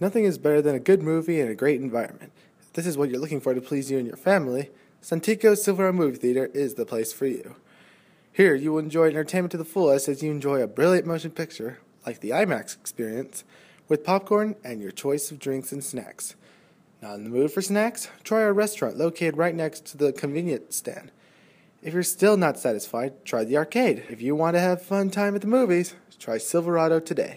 Nothing is better than a good movie in a great environment. If this is what you're looking for to please you and your family, Santikos Silverado Movie Theater is the place for you. Here, you will enjoy entertainment to the fullest as you enjoy a brilliant motion picture, like the IMAX experience, with popcorn and your choice of drinks and snacks. Not in the mood for snacks? Try our restaurant located right next to the convenience stand. If you're still not satisfied, try the arcade. If you want to have fun time at the movies, try Silverado today.